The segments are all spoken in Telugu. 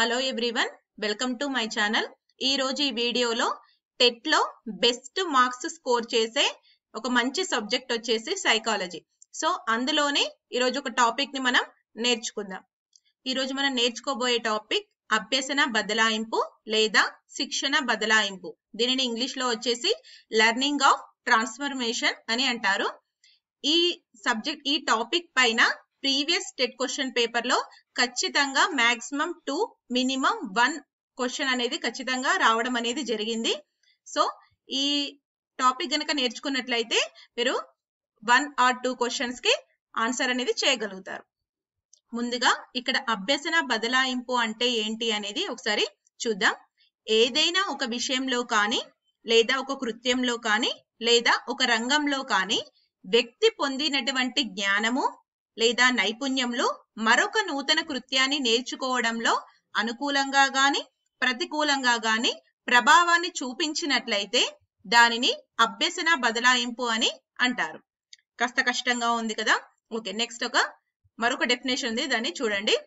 Hello everyone welcome to my channel ఈ రోజు ఈ వీడియోలో టెట్లో బెస్ట్ మార్క్స్ స్కోర్ చేసే ఒక మంచి సబ్జెక్ట్ వచ్చేసి సైకాలజీ సో అందులోనే ఈరోజు ఒక టాపిక్ని మనం నేర్చుకుందాం. ఈ రోజు మనం నేర్చుకోబోయే టాపిక్ అభ్యసన బదలాయింపు లేదా శిక్షణ బదలాయింపు. దీనిని ఇంగ్లీష్లో వచ్చేసి లెర్నింగ్ ఆఫ్ ట్రాన్స్ఫర్మేషన్ అని అంటారు. ఈ సబ్జెక్ట్ ఈ టాపిక్ పైన ప్రీవియస్ టెట్ క్వశ్చన్ పేపర్లో ఖచ్చితంగా maximum two minimum one question అనేది ఖచ్చితంగా రావడం అనేది జరిగింది. సో ఈ టాపిక్ గనక నేర్చుకున్నట్లయితే మీరు వన్ ఆర్ టూ క్వశ్చన్స్కి ఆన్సర్ అనేది చేయగలుగుతారు. ముందుగా ఇక్కడ అభ్యసన బదలాయింపు అంటే ఏంటి అనేది ఒకసారి చూద్దాం. ఏదైనా ఒక విషయంలో కానీ లేదా ఒక కృత్యంలో కానీ లేదా ఒక రంగంలో కానీ వ్యక్తి పొందినటువంటి జ్ఞానము లేదా నైపుణ్యంలో మరొక నూతన కృత్యాన్ని నేర్చుకోవడంలో అనుకూలంగా గాని ప్రతికూలంగా గాని ప్రభావాన్ని చూపించినట్లయితే దానిని అభ్యసన బదలాయింపు అని అంటారు. కాస్త కష్టంగా ఉంది కదా? ఓకే నెక్స్ట్ ఒక మరొక డెఫినేషన్ ఉంది. దాన్ని చూడండి.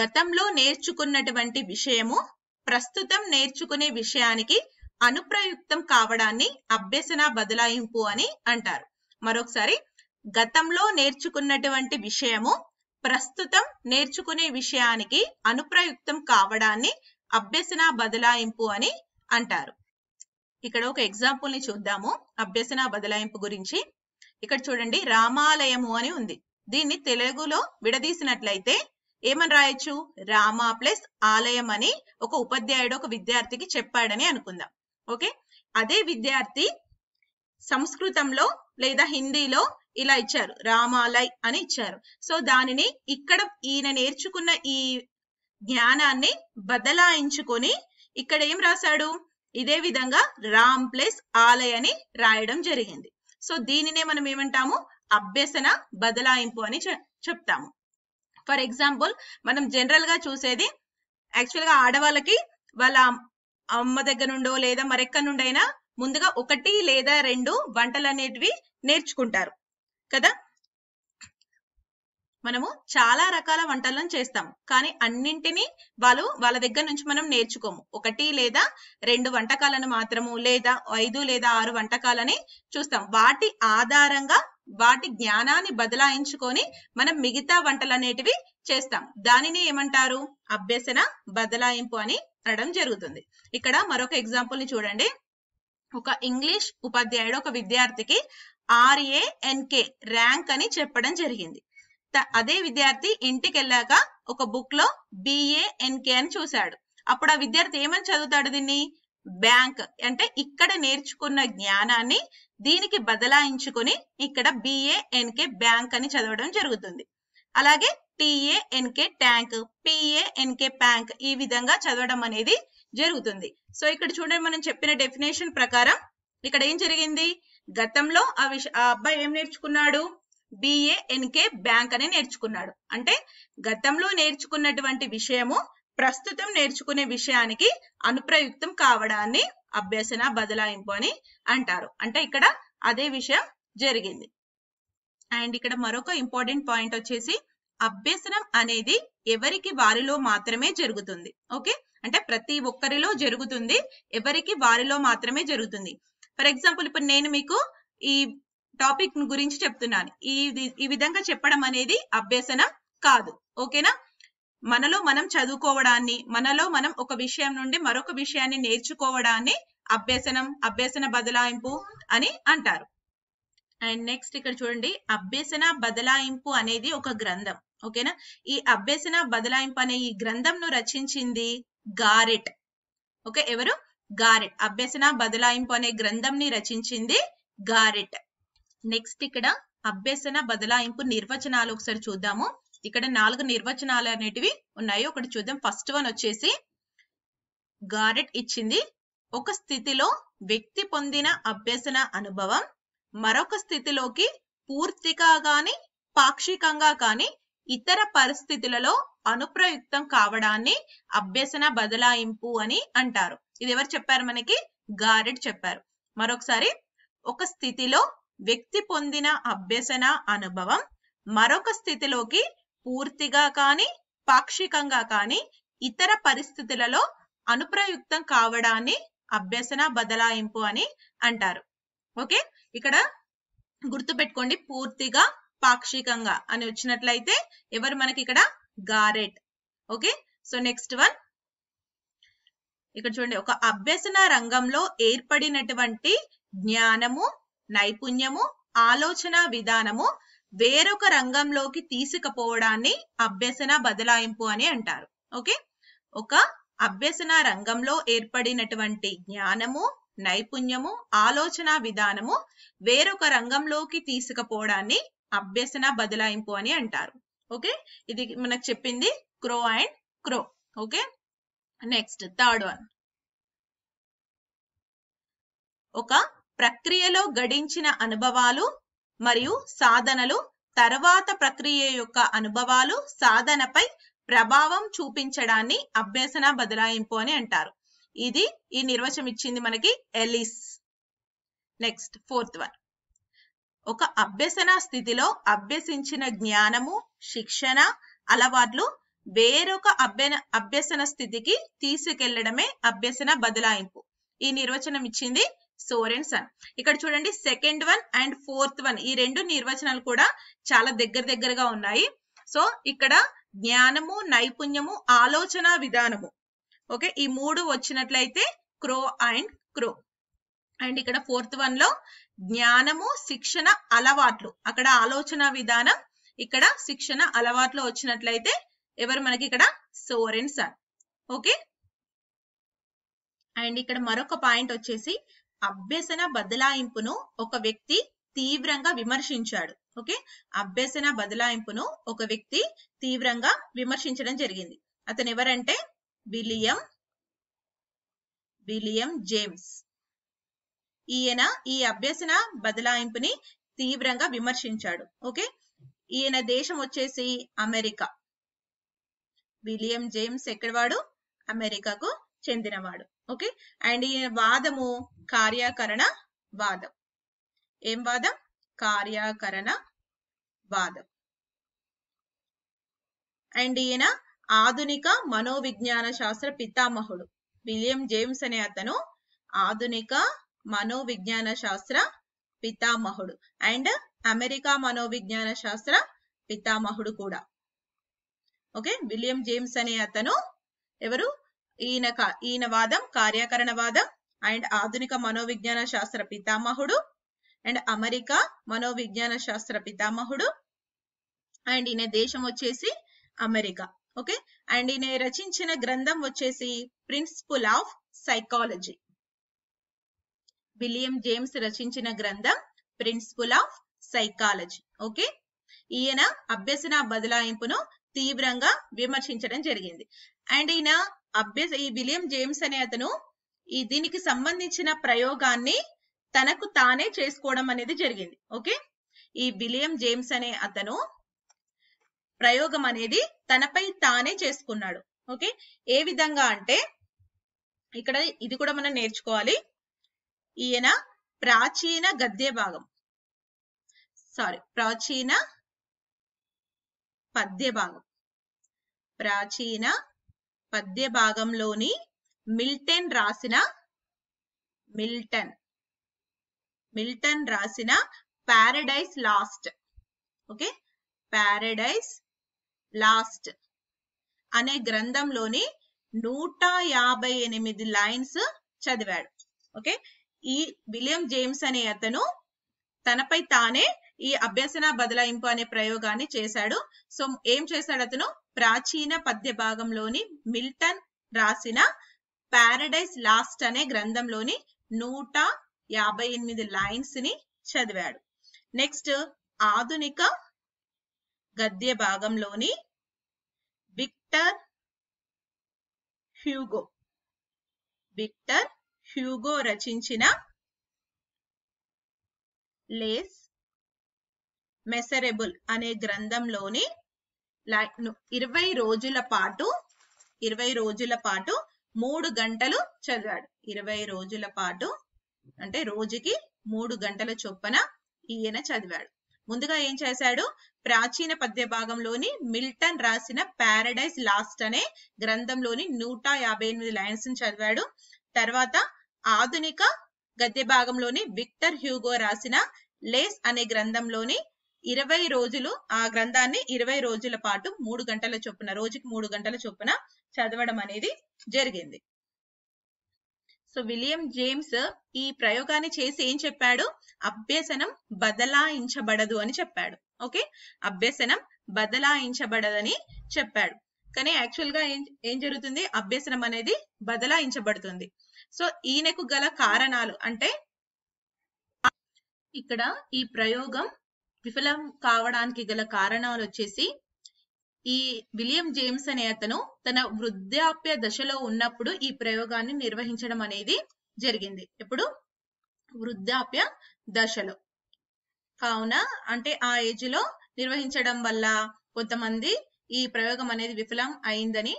గతంలో నేర్చుకున్నటువంటి విషయము ప్రస్తుతం నేర్చుకునే విషయానికి అనుప్రయుక్తం కావడాన్ని అభ్యసన బదలాయింపు అని అంటారు. మరొకసారి గతంలో నేర్చుకున్నటువంటి విషయము ప్రస్తుతం నేర్చుకునే విషయానికి అనుప్రయుక్తం కావడాన్ని అభ్యసన బదలాయింపు అని అంటారు. ఇక్కడ ఒక ఎగ్జాంపుల్ని చూద్దాము. అభ్యసన బదలాయింపు గురించి. ఇక్కడ చూడండి రామాలయము అని ఉంది. దీన్ని తెలుగులో విడదీసినట్లయితే ఏమని రాయొచ్చు? రామ ప్లస్ ఆలయం అని ఒక ఉపాధ్యాయుడు ఒక విద్యార్థికి చెప్పాడని అనుకుందాం. ఓకే? అదే విద్యార్థి సంస్కృతంలో లేదా హిందీలో ఇలా ఇచ్చారు. రామాలయ్ అని ఇచ్చారు. సో దానిని ఇక్కడ ఈయన నేర్చుకున్న ఈ జ్ఞానాన్ని బదలాయించుకొని ఇక్కడ ఏం రాశాడు? ఇదే విధంగా రామ్ ప్లస్ ఆలయ్ అని రాయడం జరిగింది. సో దీనినే మనం ఏమంటాము? అభ్యసన బదలాయింపు అని చెప్తాము. ఫర్ ఎగ్జాంపుల్ మనం జనరల్గా చూసేది యాక్చువల్గా ఆడవాళ్ళకి వాళ్ళ అమ్మ దగ్గర నుండో లేదా మరెక్కడి నుండైనా ముందుగా ఒకటి లేదా రెండు వంటలు అనేటివి నేర్చుకుంటారు. కదా? మనము చాలా రకాల వంటలను చేస్తాం. కానీ అన్నింటినీ వాళ్ళు వాళ్ళ దగ్గర నుంచి మనం నేర్చుకోము. ఒకటి లేదా రెండు వంటకాలను మాత్రము లేదా ఐదు లేదా ఆరు వంటకాలని చూస్తాం. వాటి ఆధారంగా వాటి జ్ఞానాన్ని బదలాయించుకొని మనం మిగతా వంటలు అనేటివి చేస్తాం. దానిని ఏమంటారు? అభ్యసన బదలాయింపు అని అనడం జరుగుతుంది. ఇక్కడ మరొక ఎగ్జాంపుల్ని చూడండి. ఒక ఇంగ్లీష్ ఉపాధ్యాయుడు ఒక విద్యార్థికి ఆర్ఏఎన్కే ర్యాంక్ అని చెప్పడం జరిగింది. అదే విద్యార్థి ఇంటికి వెళ్ళాక ఒక బుక్లో బిఏఎన్కే అని చూశాడు. అప్పుడు ఆ విద్యార్థి ఏమని చదువుతాడు దీన్ని? బ్యాంక్. అంటే ఇక్కడ నేర్చుకున్న జ్ఞానాన్ని దీనికి బదలాయించుకొని ఇక్కడ బిఏఎన్కే బ్యాంక్ అని చదవడం జరుగుతుంది. అలాగే టిఏఎన్కే ట్యాంక్ పిఏఎన్కే ప్యాంక్ ఈ విధంగా చదవడం అనేది జరుగుతుంది. సో ఇక్కడ చూడండి మనం చెప్పిన డెఫినేషన్ ప్రకారం ఇక్కడ ఏం జరిగింది? గతంలో ఆ విష ఆ అబ్బాయి ఏం నేర్చుకున్నాడు? బిఏఎన్కే బ్యాంక్ అని నేర్చుకున్నాడు. అంటే గతంలో నేర్చుకున్నటువంటి విషయము ప్రస్తుతం నేర్చుకునే విషయానికి అనుప్రయుక్తం కావడాన్ని అభ్యసన బదలాయింపు అని అంటారు. అంటే ఇక్కడ అదే విషయం జరిగింది. అండ్ ఇక్కడ మరొక ఇంపార్టెంట్ పాయింట్ వచ్చేసి అభ్యసనం అనేది ఎవరికి వారిలో మాత్రమే జరుగుతుంది. ఓకే? అంటే ప్రతి ఒక్కరిలో జరుగుతుంది. ఎవరికి వారిలో మాత్రమే జరుగుతుంది. ఫర్ ఎగ్జాంపుల్ ఇప్పుడు నేను మీకు ఈ టాపిక్ గురించి చెప్తున్నాను. ఈ ఈ విధంగా చెప్పడం అనేది అభ్యసనం కాదు. ఓకేనా? మనలో మనం చదువుకోవడాన్ని మనలో మనం ఒక విషయం నుండి మరొక విషయాన్ని నేర్చుకోవడాన్ని అభ్యసనం అభ్యసన బదలాయింపు అని అంటారు. అండ్ నెక్స్ట్ ఇక్కడ చూడండి. అభ్యసన బదలాయింపు అనేది ఒక గ్రంథం. ఓకేనా? ఈ అభ్యసన బదలాయింపు అనే ఈ గ్రంథంను రచించింది గారెట్. ఓకే? ఎవరు? గారెట్. అభ్యసన బదలాయింపు అనే గ్రంథంని రచించింది గారెట్. నెక్స్ట్ ఇక్కడ అభ్యసన బదలాయింపు నిర్వచనాలు ఒకసారి చూద్దాము. ఇక్కడ నాలుగు నిర్వచనాలు అనేటివి ఉన్నాయి. ఒకటి చూద్దాం. ఫస్ట్ వన్ వచ్చేసి గారెట్ ఇచ్చింది. ఒక స్థితిలో వ్యక్తి పొందిన అభ్యసన అనుభవం. మరొక స్థితిలోకి పూర్తిగా గాని పాక్షికంగా కాని ఇతర పరిస్థితులలో అనుప్రయుక్తం కావడాన్ని అభ్యసన బదలాయింపు అని అంటారు. ఇది ఎవరు చెప్పారు మనకి? గారెట్ చెప్పారు. మరొకసారి ఒక స్థితిలో వ్యక్తి పొందిన అభ్యసన అనుభవం మరొక స్థితిలోకి పూర్తిగా కాని పాక్షికంగా కాని ఇతర పరిస్థితులలో అనుప్రయుక్తం కావడాన్ని అభ్యసన బదలాయింపు అని అంటారు. ఓకే? ఇక్కడ గుర్తుపెట్టుకోండి పూర్తిగా పాక్షికంగా అని వచ్చినట్లయితే ఎవరు మనకి ఇక్కడ? Garrett okay? So next one. ఇక్కడ చూడండి ఒక అభ్యసన రంగంలో ఏర్పడినటువంటి జ్ఞానము నైపుణ్యము ఆలోచన విధానము వేరొక రంగంలోకి తీసుకుపోవడాన్ని అభ్యసన బదలాయింపు అని అంటారు. ఓకే? ఒక అభ్యసన రంగంలో ఏర్పడినటువంటి జ్ఞానము నైపుణ్యము ఆలోచన విధానము వేరొక రంగంలోకి తీసుకుపోవడాన్ని అభ్యసన బదలాయింపు అని అంటారు. ఓకే? ఇది మనకు చెప్పింది Crow and Crow. Okay? Next third one ఒక ప్రక్రియలో గడించిన అనుభవాలు మరియు సాధనలు తర్వాత ప్రక్రియ యొక్క అనుభవాలు సాధనపై ప్రభావం చూపించడాన్ని అభ్యసన బదలాయింపు అని అంటారు. ఇది ఈ నిర్వచనం ఇచ్చింది మనకి ఎలిస్ నెక్స్ట్ ఫోర్త్ వన్ ఒక అభ్యసన స్థితిలో అభ్యసించిన జ్ఞానము శిక్షణ అలవాట్లు వేరొక అభ్యన అభ్యసన స్థితికి తీసుకెళ్ళడమే అభ్యసన బదలాయింపు. ఈ నిర్వచనం ఇచ్చింది సోరెన్సన్ ఇక్కడ చూడండి second one and fourth one ఈ రెండు నిర్వచనాలు కూడా చాలా దగ్గర దగ్గరగా ఉన్నాయి. సో ఇక్కడ జ్ఞానము నైపుణ్యము ఆలోచన విధానము. ఓకే ఈ మూడు వచ్చినట్లయితే క్రో అండ్ క్రో. అండ్ ఇక్కడ ఫోర్త్ వన్లో జ్ఞానము శిక్షణ అలవాట్లు. అక్కడ ఆలోచన విధానం ఇక్కడ శిక్షణ అలవాట్లు వచ్చినట్లయితే ఎవరు మనకి ఇక్కడ? సోరెన్ సార్. ఓకే? అండ్ ఇక్కడ మరొక పాయింట్ వచ్చేసి అభ్యసన బదలాయింపును ఒక వ్యక్తి తీవ్రంగా విమర్శించాడు. ఓకే? అభ్యసన బదలాయింపును ఒక వ్యక్తి తీవ్రంగా విమర్శించడం జరిగింది. అతను ఎవరంటే? William William James. ఈయన ఈ అభ్యసన బదలాయింపుని తీవ్రంగా విమర్శించాడు. ఓకే? ఈయన దేశం వచ్చేసి అమెరికా. William James ఎక్కడవాడు? అమెరికాకు చెందినవాడు. ఓకే? అండ్ ఈయన వాదము కార్యాకరణ వాదం. ఏం వాదం? కార్యాకరణ వాదం. అండ్ ఈయన ఆధునిక మనోవిజ్ఞాన శాస్త్ర పితామహుడు. విలియం జేమ్స్ అనే అతను ఆధునిక మనోవిజ్ఞాన శాస్త్ర పితామహుడు. అండ్ అమెరికా మనోవిజ్ఞాన శాస్త్ర పితామహుడు కూడా. ఓకే? విలియం జేమ్స్ అనే అతను ఎవరు? ఈయన ఈయన వాదం కార్యాకరణ వాదం అండ్ ఆధునిక మనోవిజ్ఞాన శాస్త్ర పితామహుడు అండ్ అమెరికా మనోవిజ్ఞాన శాస్త్ర పితామహుడు అండ్ ఈయన దేశం వచ్చేసి అమెరికా. ఓకే? అండ్ ఈయన రచించిన గ్రంథం వచ్చేసి principle of psychology William James రచించిన గ్రంథం ప్రిన్సిపుల్ ఆఫ్ సైకాలజీ ఓకే? ఈయన అభ్యసన బదలాయింపును తీవ్రంగా విమర్శించడం జరిగింది. అండ్ ఈయన అభ్యస ఈ విలియం జేమ్స్ అనే అతను ఈ దీనికి సంబంధించిన ప్రయోగాన్ని తనకు తానే చేసుకోవడం అనేది జరిగింది. ఓకే? ఈ విలియం జేమ్స్ అనే అతను ప్రయోగం అనేది తనపై తానే చేసుకున్నాడు. ఓకే? ఏ విధంగా అంటే ఇక్కడ ఇది కూడా మనం నేర్చుకోవాలి. ఈయన ప్రాచీన గద్య భాగం సారీ ప్రాచీన పద్య భాగం ప్రాచీన పద్య భాగంలోని మిల్టన్ రాసిన మిల్టన్. మిల్టన్ రాసిన Paradise Lost okay? Paradise Lost అనే గ్రంథంలోని నూట యాభై ఎనిమిది లైన్స్ చదివాడు. ఓకే? ఈ విలియం జేమ్స్ అనే అతను తనపై తానే ఈ అభ్యసన బదలాయింపు అనే ప్రయోగాన్ని చేశాడు. సో ఏం చేశాడు అతను? ప్రాచీన పద్య భాగంలోని మిల్టన్ రాసిన పారడైజ్ లాస్ట్ అనే గ్రంథంలోని నూట యాభై ఎనిమిది లైన్స్ని చదివాడు. నెక్స్ట్ ఆధునిక గద్య భాగంలోని విక్టర్ హ్యూగో. విక్టర్ హ్యూగో రచించిన లేస్ మెసరబుల్ అనే గ్రంథంలోని ఇరవై రోజుల పాటు ఇరవై రోజుల పాటు మూడు గంటలు చదివాడు. ఇరవై రోజుల పాటు అంటే రోజుకి మూడు గంటల చొప్పున ఈయన చదివాడు. ముందుగా ఏం చేశాడు? ప్రాచీన పద్య భాగంలోని మిల్టన్ రాసిన పారడైజ్ లాస్ట్ అనే గ్రంథంలోని నూట యాభై ఎనిమిది లైన్స్ చదివాడు. తర్వాత ఆధునిక గద్య భాగంలోని విక్టర్ హ్యూగో రాసిన లేస్ అనే గ్రంథంలోని ఇరవై రోజులు ఆ గ్రంథాన్ని ఇరవై రోజుల పాటు మూడు గంటల చొప్పున రోజుకి మూడు గంటల చొప్పున చదవడం అనేది జరిగింది. సో విలియం జేమ్స్ ఈ ప్రయోగాన్ని చేసి ఏం చెప్పాడు? అభ్యసనం బదలాయించబడదు అని చెప్పాడు. ఓకే? అభ్యసనం బదలాయించబడదని చెప్పాడు. కానీ యాక్చువల్గా ఏం ఏం జరుగుతుంది? అభ్యసనం అనేది బదలాయించబడుతుంది. సో ఈయనకు గల కారణాలు అంటే ఇక్కడ ఈ ప్రయోగం విఫలం కావడానికి గల కారణాలు వచ్చేసి ఈ విలియం జేమ్స్ అనే అతను తన వృద్ధాప్య దశలో ఉన్నప్పుడు ఈ ప్రయోగాన్ని నిర్వహించడం అనేది జరిగింది. ఎప్పుడు? వృద్ధాప్య దశలో. కావున అంటే ఆ ఏజ్లో నిర్వహించడం వల్ల కొంతమంది ఈ ప్రయోగం అనేది విఫలం అయిందని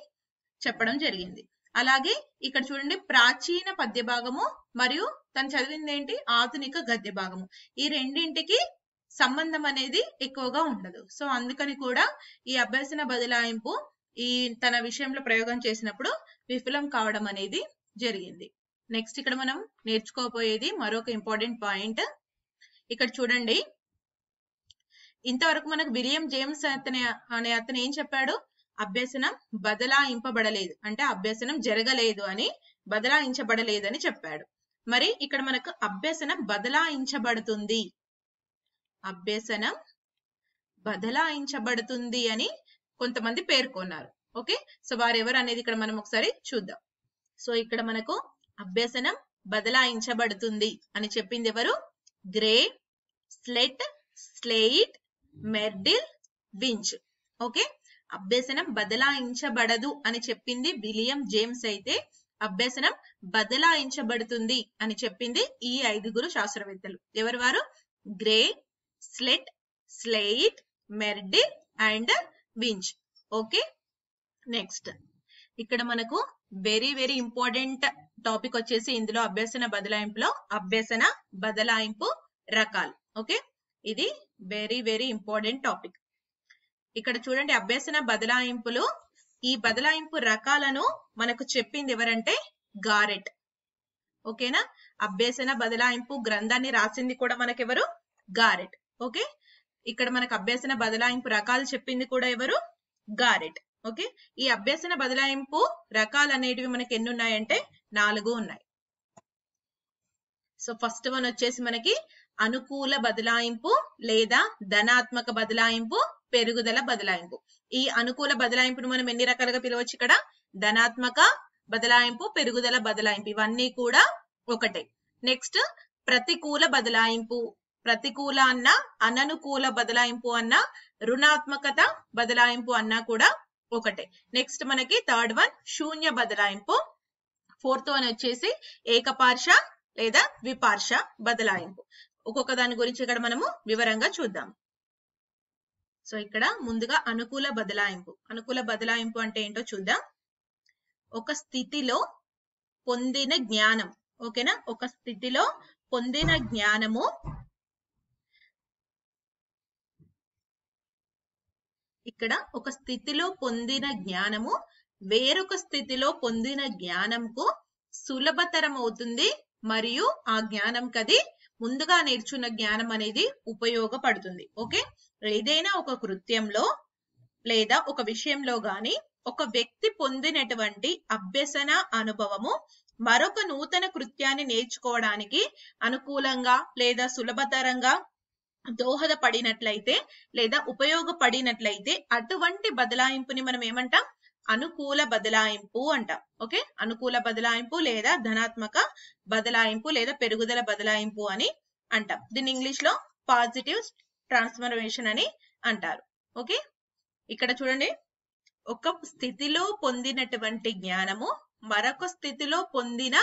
చెప్పడం జరిగింది. అలాగే ఇక్కడ చూడండి ప్రాచీన పద్య భాగము మరియు తను చదివింది ఏంటి ఆధునిక గద్య భాగము ఈ రెండింటికి సంబంధం అనేది ఎక్కువగా ఉండదు. సో అందుకని కూడా ఈ అభ్యసన బదలాయింపు ఈ తన విషయంలో ప్రయోగం చేసినప్పుడు విఫలం కావడం అనేది జరిగింది. నెక్స్ట్ ఇక్కడ మనం నేర్చుకోబోయేది మరొక ఇంపార్టెంట్ పాయింట్ ఇక్కడ చూడండి. ఇంతవరకు మనకు విలియం జేమ్స్ అతని అనే అతను ఏం చెప్పాడు? అభ్యసనం బదలాయింపబడలేదు. అంటే అభ్యసనం జరగలేదు అని బదలాయించబడలేదు అని చెప్పాడు. మరి ఇక్కడ మనకు అభ్యసనం బదలాయించబడుతుంది. అభ్యసనం బదలాయించబడుతుంది అని కొంతమంది పేర్కొన్నారు. ఓకే? సో వారెవరు అనేది ఇక్కడ మనం ఒకసారి చూద్దాం. సో ఇక్కడ మనకు అభ్యసనం బదలాయించబడుతుంది అని చెప్పింది ఎవరు? Gray Sleight Sleight Meredith Winch. Okay? అభ్యసనం బదలాయించబడదు అని చెప్పింది విలియం జేమ్స్ అయితే అభ్యసనం బదలాయించబడుతుంది అని చెప్పింది ఈ ఐదుగురు శాస్త్రవేత్తలు. ఎవరు వారు? Gray Sleight Sleight Meredith and Winch okay next ఇక్కడ మనకు వెరీ వెరీ ఇంపార్టెంట్ టాపిక్ వచ్చేసి ఇందులో అభ్యసన బదలాయింపులో అభ్యసన బదలాయింపు రకాలు. ఓకే ఇది వెరీ వెరీ ఇంపార్టెంట్ టాపిక్ ఇక్కడ చూడండి అభ్యసన బదలాయింపులు. ఈ బదలాయింపు రకాలను మనకు చెప్పింది ఎవరంటే గారెట్. ఓకేనా అభ్యసన బదలాయింపు గ్రంథాన్ని రాసింది కూడా మనకెవరు? గారెట్. ఓకే? ఇక్కడ మనకు అభ్యసన బదలాయింపు రకాలు చెప్పింది కూడా ఎవరు? గారెట్. ఓకే? ఈ అభ్యసన బదలాయింపు రకాలు అనేటివి మనకి ఎన్ని ఉన్నాయంటే నాలుగు ఉన్నాయి. సో ఫస్ట్ వన్ వచ్చేసి మనకి అనుకూల బదలాయింపు లేదా ధనాత్మక బదలాయింపు పెరుగుదల బదలాయింపు. ఈ అనుకూల బదలాయింపును మనం ఎన్ని రకాలుగా పిలవచ్చు ఇక్కడ? ధనాత్మక బదలాయింపు పెరుగుదల బదలాయింపు. ఇవన్నీ కూడా ఒకటే. నెక్స్ట్ ప్రతికూల బదలాయింపు. ప్రతికూల అన్న అననుకూల బదలాయింపు అన్న రుణాత్మకత బదలాయింపు అన్నా కూడా ఒకటే. నెక్స్ట్ మనకి థర్డ్ వన్ శూన్య బదలాయింపు. ఫోర్త్ వన్ వచ్చేసి ఏకపార్ష లేదా ద్విపార్ష బదలాయింపు. ఒక్కొక్క దాని గురించి ఇక్కడ మనము వివరంగా చూద్దాం. సో ఇక్కడ ముందుగా అనుకూల బదలాయింపు. అనుకూల బదలాయింపు అంటే ఏంటో చూద్దాం. ఒక స్థితిలో పొందిన జ్ఞానం. ఓకేనా? ఒక స్థితిలో పొందిన జ్ఞానము ఇక్కడ ఒక స్థితిలో పొందిన జ్ఞానము వేరొక స్థితిలో పొందిన జ్ఞానంకు సులభతరం అవుతుంది మరియు ఆ జ్ఞానం కది ముందుగా నేర్చున్న జ్ఞానం అనేది ఉపయోగపడుతుంది. ఓకే? ఏదైనా ఒక కృత్యంలో లేదా ఒక విషయంలో గాని ఒక వ్యక్తి పొందినటువంటి అభ్యసన అనుభవము మరొక నూతన కృత్యాన్ని నేర్చుకోవడానికి అనుకూలంగా లేదా సులభతరంగా దోహదపడినట్లయితే లేదా ఉపయోగపడినట్లయితే అటువంటి బదలాయింపుని మనం ఏమంటాం? అనుకూల బదలాయింపు అంటాం. ఓకే? అనుకూల బదలాయింపు లేదా ధనాత్మక బదలాయింపు లేదా పెరుగుదల బదలాయింపు అని అంటాం. దీన్ని ఇంగ్లీష్లో పాజిటివ్ ట్రాన్స్ఫర్మేషన్ అని అంటారు. ఓకే? ఇక్కడ చూడండి. ఒక స్థితిలో పొందినటువంటి జ్ఞానము మరొక స్థితిలో పొందిన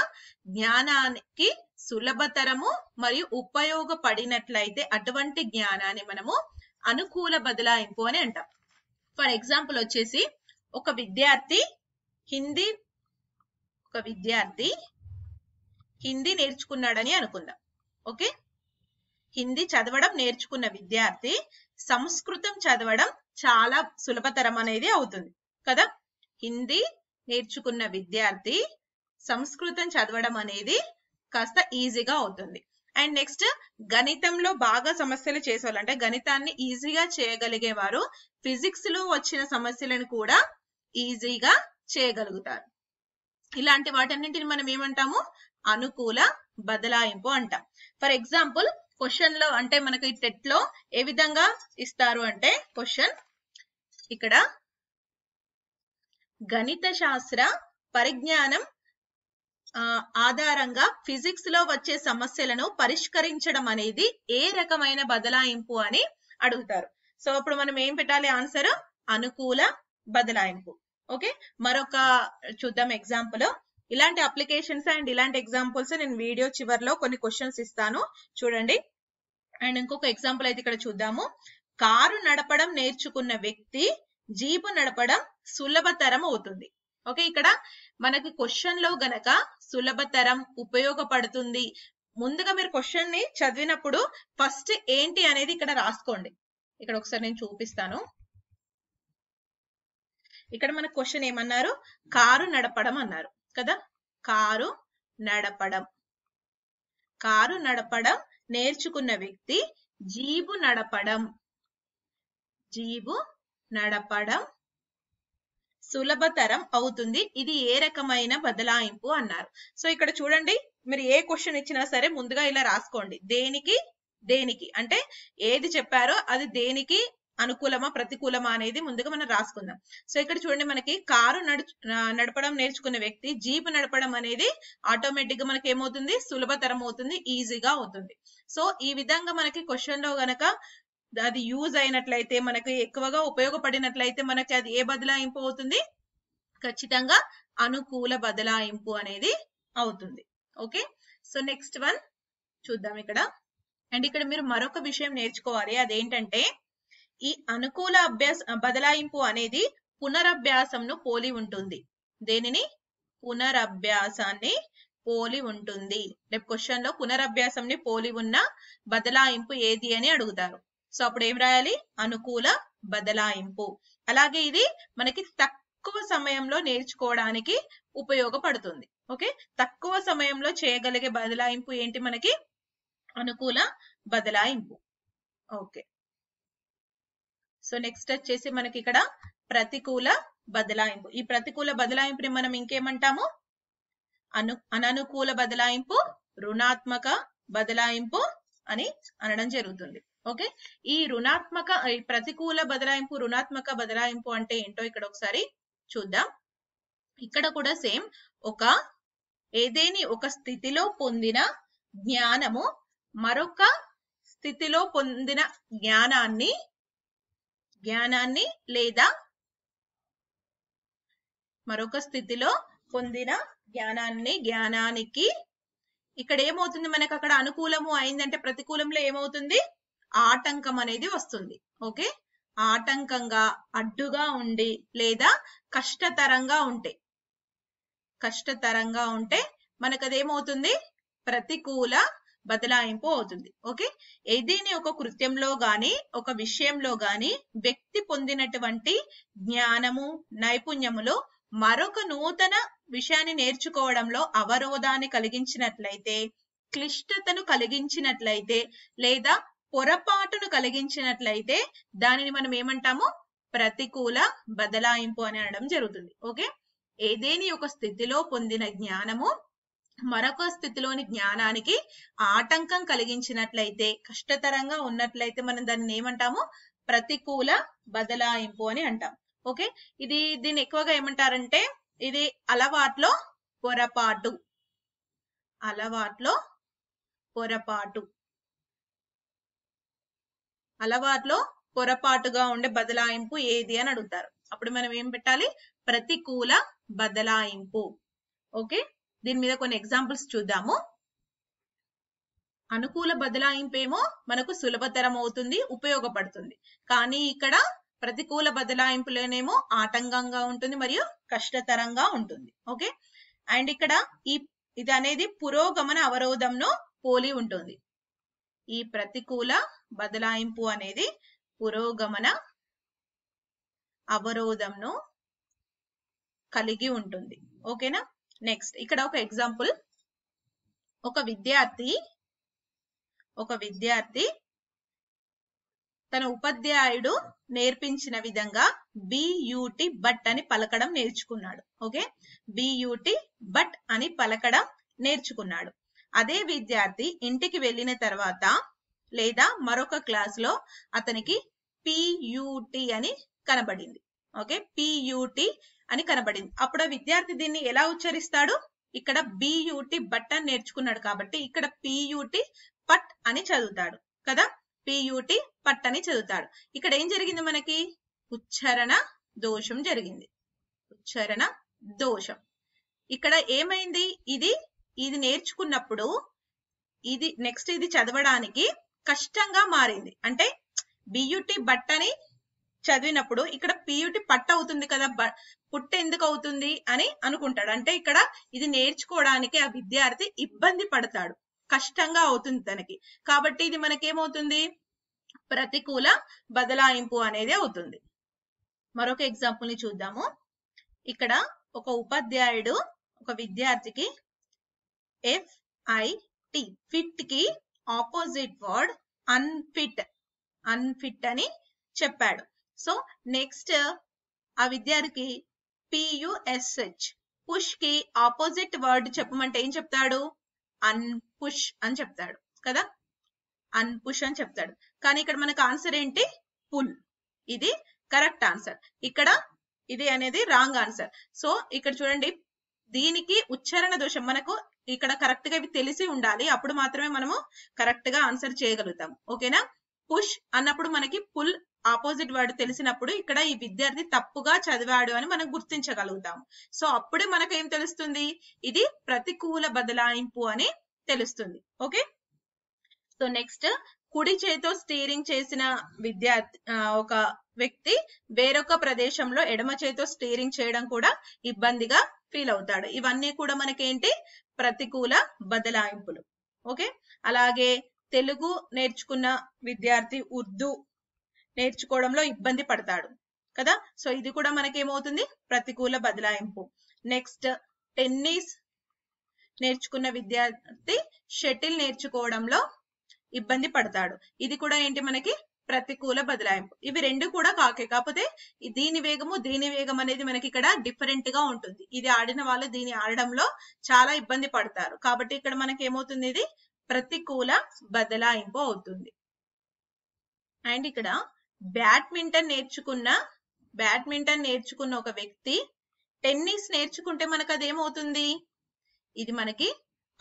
జ్ఞానానికి సులభతరము మరియు ఉపయోగపడినట్లయితే అటువంటి జ్ఞానాన్ని మనము అనుకూల బదలాయింపు అని అంటాం. ఫర్ ఎగ్జాంపుల్ వచ్చేసి ఒక విద్యార్థి హిందీ ఒక విద్యార్థి హిందీ నేర్చుకున్నాడని అనుకుందాం. ఓకే హిందీ చదవడం నేర్చుకున్న విద్యార్థి సంస్కృతం చదవడం చాలా సులభతరం అనేది అవుతుంది. కదా? హిందీ నేర్చుకున్న విద్యార్థి సంస్కృతం చదవడం అనేది కాస్త ఈజీగా అవుతుంది. అండ్ నెక్స్ట్ గణితంలో బాగా సమస్యలు చేసేవాళ్ళు అంటే గణితాన్ని ఈజీగా చేయగలిగేవారు ఫిజిక్స్లో వచ్చిన సమస్యలను కూడా ఈజీగా చేయగలుగుతారు. ఇలాంటి వాటన్నింటిని మనం ఏమంటాము? అనుకూల బదలాయింపు అంటాం. ఫర్ ఎగ్జాంపుల్ క్వశ్చన్లో అంటే మనకి టెట్లో ఏ విధంగా ఇస్తారు అంటే క్వశ్చన్ ఇక్కడ గణిత శాస్త్ర పరిజ్ఞానం ఆధారంగా ఫిజిక్స్లో వచ్చే సమస్యలను పరిష్కరించడం అనేది ఏ రకమైన బదలాయింపు అని అడుగుతారు. సో ఇప్పుడు మనం ఏం పెట్టాలి ఆన్సర్? అనుకూల బదలాయింపు. ఓకే? మరొక చూద్దాం ఎగ్జాంపుల్ ఇలాంటి అప్లికేషన్స్ అండ్ ఇలాంటి ఎగ్జాంపుల్స్ నేను వీడియో చివరిలో కొన్ని క్వశ్చన్స్ ఇస్తాను. చూడండి. అండ్ ఇంకొక ఎగ్జాంపుల్ అయితే ఇక్కడ చూద్దాము. కారు నడపడం నేర్చుకున్న వ్యక్తి జీపు నడపడం సులభతరం అవుతుంది. ఓకే ఇక్కడ మనకి క్వశ్చన్లో గనక సులభతరం ఉపయోగపడుతుంది. ముందుగా మీరు క్వశ్చన్ని చదివినప్పుడు ఫస్ట్ ఏంటి అనేది ఇక్కడ రాసుకోండి. ఇక్కడ ఒకసారి నేను చూపిస్తాను. ఇక్కడ మన క్వశ్చన్ ఏమన్నారు? కారు నడపడం అన్నారు కదా? కారు నడపడం. కారు నడపడం నేర్చుకున్న వ్యక్తి జీబు నడపడం. జీబు నడపడం సులభతరం అవుతుంది. ఇది ఏ రకమైన బదలాయింపు అన్నారు. సో ఇక్కడ చూడండి మీరు ఏ క్వశ్చన్ ఇచ్చినా సరే ముందుగా ఇలా రాసుకోండి. దేనికి? దేనికి? అంటే ఏది చెప్పారో అది దేనికి అనుకూలమా ప్రతికూలమా అనేది ముందుగా మనం రాసుకుందాం. సో ఇక్కడ చూడండి మనకి కారు నడపడం నేర్చుకున్న వ్యక్తి జీప్ నడపడం అనేది ఆటోమేటిక్గా మనకి ఏమవుతుంది? సులభతరం అవుతుంది ఈజీగా అవుతుంది. సో ఈ విధంగా మనకి క్వశ్చన్లో గనక అది యూజ్ అయినట్లయితే మనకి ఎక్కువగా ఉపయోగపడినట్లయితే మనకి అది ఏ బదలాయింపు అవుతుంది? ఖచ్చితంగా అనుకూల బదలాయింపు అనేది అవుతుంది. ఓకే సో నెక్స్ట్ వన్ చూద్దాం ఇక్కడ. అండ్ ఇక్కడ మీరు మరొక విషయం నేర్చుకోవాలి. అదేంటంటే ఈ అనుకూల అభ్యాస బదలాయింపు అనేది పునరభ్యాసంను పోలి ఉంటుంది. దేనిని? పునరభ్యాసాన్ని పోలి ఉంటుంది. రేపు క్వశ్చన్లో పునరభ్యాసంని పోలి ఉన్న బదలాయింపు ఏది అని అడుగుతారు. సో అప్పుడు ఏం రాయాలి? అనుకూల బదలాయింపు. అలాగే ఇది మనకి తక్కువ సమయంలో నేర్చుకోవడానికి ఉపయోగపడుతుంది. ఓకే? తక్కువ సమయంలో చేయగలిగే బదలాయింపు ఏంటి మనకి? అనుకూల బదలాయింపు. ఓకే. సో నెక్స్ట్ వచ్చేసి మనకి ఇక్కడ ప్రతికూల బదలాయింపు. ఈ ప్రతికూల బదలాయింపుని మనం ఇంకేమంటాము? అను అననుకూల బదలాయింపు రుణాత్మక బదలాయింపు అని అనడం జరుగుతుంది. ఓకే? ఈ రుణాత్మక ఈ ప్రతికూల బదలాయింపు రుణాత్మక బదలాయింపు అంటే ఏంటో ఇక్కడ ఒకసారి చూద్దాం. ఇక్కడ కూడా సేమ్ ఒక ఏదేని ఒక స్థితిలో పొందిన జ్ఞానము మరొక స్థితిలో పొందిన జ్ఞానాన్ని జ్ఞానాన్ని లేదా మరొక స్థితిలో పొందిన జ్ఞానాన్ని జ్ఞానానికి ఇక్కడ ఏమవుతుంది మనకు అక్కడ అనుకూలము అయిందంటే ప్రతికూలంలో ఏమవుతుంది? ఆటంకం అనేది వస్తుంది. ఓకే? ఆటంకంగా అడ్డుగా ఉండి లేదా కష్టతరంగా ఉంటే. కష్టతరంగా ఉంటే మనకు అదేమవుతుంది ప్రతికూల బదలాయింపు అవుతుంది. ఓకే? ఏదైనా ఒక కృత్యంలో గాని ఒక విషయంలో గాని వ్యక్తి పొందినటువంటి జ్ఞానము నైపుణ్యములో మరొక నూతన విషయాన్ని నేర్చుకోవడంలో అవరోధాన్ని కలిగించినట్లయితే క్లిష్టతను కలిగించినట్లయితే లేదా పొరపాటును కలిగించినట్లయితే దానిని మనం ఏమంటాము? ప్రతికూల బదలాయింపు అని అనడం జరుగుతుంది. ఓకే? ఏదేని ఒక స్థితిలో పొందిన జ్ఞానము మరొక స్థితిలోని జ్ఞానానికి ఆటంకం కలిగించినట్లయితే కష్టతరంగా ఉన్నట్లయితే మనం దాన్ని ఏమంటాము? ప్రతికూల బదలాయింపు అని అంటాం. ఓకే? ఇది దీన్ని ఎక్కువగా ఏమంటారంటే ఇది అలవాట్లో పొరపాటు. అలవాట్లో పొరపాటు. అలవాట్లో పొరపాటుగా ఉండే బదలాయింపు ఏది అని అడుగుతారు. అప్పుడు మనం ఏం పెట్టాలి? ప్రతికూల బదలాయింపు. ఓకే? దీని మీద కొన్ని ఎగ్జాంపుల్స్ చూద్దాము. అనుకూల బదలాయింపు ఏమో మనకు సులభతరం అవుతుంది ఉపయోగపడుతుంది. కానీ ఇక్కడ ప్రతికూల బదలాయింపులోనేమో ఆటంకంగా ఉంటుంది మరియు కష్టతరంగా ఉంటుంది. ఓకే? అండ్ ఇక్కడ ఈ ఇది అనేది పురోగమన అవరోధంను పోలి ఉంటుంది. ఈ ప్రతికూల బదలాయింపు అనేది పురోగమన అవరోధంను కలిగి ఉంటుంది. ఓకేనా? నెక్స్ట్ ఇక్కడ ఒక ఎగ్జాంపుల్ ఒక విద్యార్థి ఒక విద్యార్థి తన ఉపాధ్యాయుడు నేర్పించిన విధంగా బియూటి బట్ అని పలకడం నేర్చుకున్నాడు. ఓకే? బియూటి బట్ అని పలకడం నేర్చుకున్నాడు. అదే విద్యార్థి ఇంటికి వెళ్ళిన తర్వాత లేదా మరొక క్లాస్లో అతనికి పియుటి అని కనబడింది. ఓకే పియుటి అని కనబడింది. అప్పుడు విద్యార్థి దీన్ని ఎలా ఉచ్చరిస్తాడు? ఇక్కడ బియుటి బట్ అని నేర్చుకున్నాడు కాబట్టి ఇక్కడ పియుటి పట్ అని చదువుతాడు. కదా? పియుటి పట్ అని చదువుతాడు. ఇక్కడ ఏం జరిగింది మనకి? ఉచ్చారణ దోషం జరిగింది. ఉచ్చారణ దోషం. ఇక్కడ ఏమైంది? ఇది ఇది నేర్చుకున్నప్పుడు ఇది నెక్స్ట్ ఇది చదవడానికి కష్టంగా మారింది. అంటే బియుటి బట్ అని చదివినప్పుడు ఇక్కడ పియుటి పట్ట అవుతుంది కదా పుట్ట ఎందుకు అవుతుంది అని అనుకుంటాడు. అంటే ఇక్కడ ఇది నేర్చుకోవడానికి ఆ విద్యార్థి ఇబ్బంది పడతాడు. కష్టంగా అవుతుంది తనకి. కాబట్టి ఇది మనకేమవుతుంది? ప్రతికూల బదలాయింపు అనేది అవుతుంది. మరొక ఎగ్జాంపుల్ని చూద్దాము. ఇక్కడ ఒక ఉపాధ్యాయుడు ఒక విద్యార్థికి ఎఫ్ఐటి ఫిట్కి ఆపోజిట్ వర్డ్ అన్ఫిట్ అన్ఫిట్ అని చెప్పాడు. సో నెక్స్ట్ ఆ విద్యార్థికి పియుఎస్హెచ్ పుష్కి ఆపోజిట్ వర్డ్ చెప్పమంటే ఏం చెప్తాడు? అన్పుష్ అని చెప్తాడు కదా? అన్పుష్ అని చెప్తాడు. కానీ ఇక్కడ మనకు ఆన్సర్ ఏంటి? పుల్ ఇది కరెక్ట్ ఆన్సర్ ఇక్కడ ఇది అనేది రాంగ్ ఆన్సర్ సో ఇక్కడ చూడండి దీనికి ఉచ్చారణ దోషం. మనకు ఇక్కడ కరెక్ట్గా ఇవి తెలిసి ఉండాలి. అప్పుడు మాత్రమే మనము కరెక్ట్గా ఆన్సర్ చేయగలుగుతాం. ఓకేనా పుష్ అన్నప్పుడు మనకి పుల్ ఆపోజిట్ వర్డ్ తెలిసినప్పుడు ఇక్కడ ఈ విద్యార్థి తప్పుగా చదివాడు అని మనం గుర్తించగలుగుతాం. సో అప్పుడే మనకు ఏం తెలుస్తుంది? ఇది ప్రతికూల బదలాయింపు అని తెలుస్తుంది. ఓకే సో నెక్స్ట్ కుడి చేతితో స్టీరింగ్ చేసిన విద్యార్థి ఒక వ్యక్తి వేరొక ప్రదేశంలో ఎడమ చేతితో స్టీరింగ్ చేయడం కూడా ఇబ్బందిగా ఫీల్ అవుతాడు. ఇవన్నీ కూడా మనకేంటి? ప్రతికూల బదలాయింపులు. ఓకే? అలాగే తెలుగు నేర్చుకున్న విద్యార్థి ఉర్దూ నేర్చుకోవడంలో ఇబ్బంది పడతాడు కదా? సో ఇది కూడా మనకేమవుతుంది? ప్రతికూల బదలాయింపు. నెక్స్ట్ టెన్నిస్ నేర్చుకున్న విద్యార్థి షటిల్ నేర్చుకోవడంలో ఇబ్బంది పడతాడు. ఇది కూడా ఏంటి మనకి? ప్రతికూల బదలాయింపు. ఇవి రెండు కూడా కాకే. కాకపోతే దీని వేగము దీని వేగం అనేది మనకి ఇక్కడ డిఫరెంట్గా ఉంటుంది. ఇది ఆడిన వాళ్ళు దీని ఆడడంలో చాలా ఇబ్బంది పడతారు. కాబట్టి ఇక్కడ మనకి ఏమవుతుంది ఇది? ప్రతికూల బదలాయింపు అవుతుంది. అండ్ ఇక్కడ బ్యాడ్మింటన్ నేర్చుకున్న బ్యాడ్మింటన్ నేర్చుకున్న ఒక వ్యక్తి టెన్నిస్ నేర్చుకుంటే మనకు అదేమవుతుంది ఇది మనకి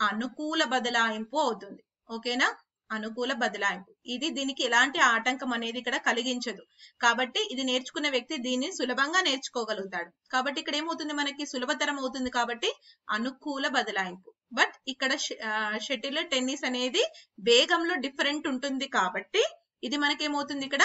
అనుకూల బదలాయింపు అవుతుంది. ఓకేనా? అనుకూల బదలాయింపు. ఇది దీనికి ఎలాంటి ఆటంకం అనేది ఇక్కడ కలిగించదు. కాబట్టి ఇది నేర్చుకున్న వ్యక్తి దీన్ని సులభంగా నేర్చుకోగలుగుతాడు. కాబట్టి ఇక్కడ ఏమవుతుంది మనకి? సులభతరం అవుతుంది కాబట్టి అనుకూల బదలాయింపు. బట్ ఇక్కడ షటిల్ టెన్నిస్ అనేది వేగంలో డిఫరెంట్ ఉంటుంది కాబట్టి ఇది మనకేమవుతుంది ఇక్కడ?